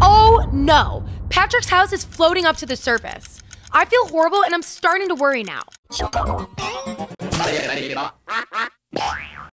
Oh no! Patrick's house is floating up to the surface. I feel horrible and I'm starting to worry now.